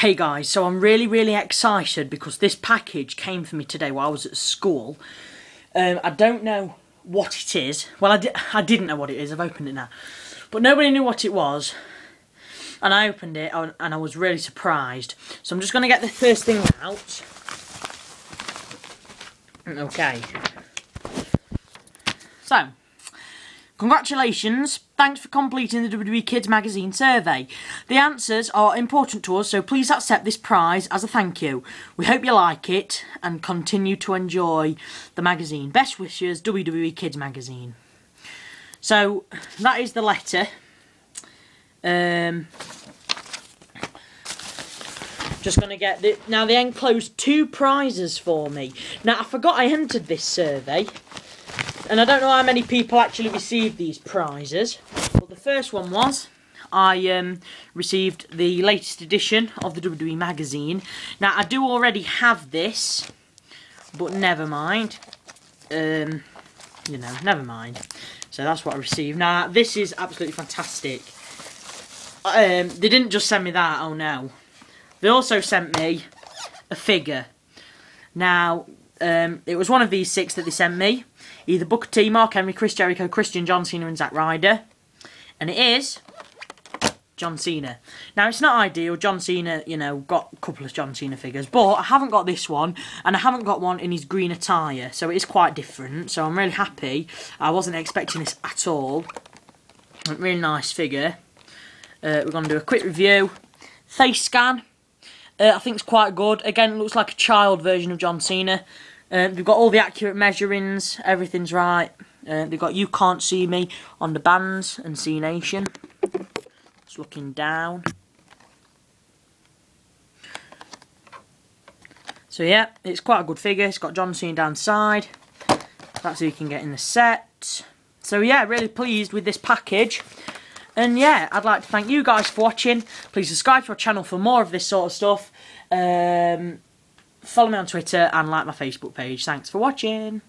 Hey guys, so I'm really, really excited because this package came for me today while I was at school. Um, I don't know what it is. Well, I, di I didn't know what it is. I've opened it now. But nobody knew what it was. And I opened it and I was really surprised. So I'm just going to get the first thing out. Okay. So, Congratulations, thanks for completing the WWE Kids Magazine survey. The answers are important to us, so please accept this prize as a thank you. We hope you like it and continue to enjoy the magazine. Best wishes, WWE Kids Magazine. So, that is the letter. Um, just going to get the... Now, they enclosed two prizes for me. Now, I forgot I entered this survey. And I don't know how many people actually received these prizes. But the first one was I um, received the latest edition of the WWE magazine. Now I do already have this, but never mind. Um, you know, never mind. So that's what I received. Now this is absolutely fantastic. Um, they didn't just send me that. Oh no, they also sent me a figure. Now um, it was one of these six that they sent me. Either Booker T, Mark Henry, Chris Jericho, Christian, John Cena and Zack Ryder. And it is John Cena. Now, it's not ideal. John Cena, you know, got a couple of John Cena figures. But I haven't got this one. And I haven't got one in his green attire. So it is quite different. So I'm really happy. I wasn't expecting this at all. Really nice figure. Uh, we're going to do a quick review. Face scan. Uh, I think it's quite good. Again, it looks like a child version of John Cena. Uh, they've got all the accurate measurings. Everything's right. Uh, they've got You Can't See Me on the bands and Cenation. It's looking down. So yeah, it's quite a good figure. It's got John Cena down side. That's who you can get in the set. So yeah, really pleased with this package. And yeah, I'd like to thank you guys for watching. Please subscribe to our channel for more of this sort of stuff. Um, follow me on Twitter and like my Facebook page. Thanks for watching.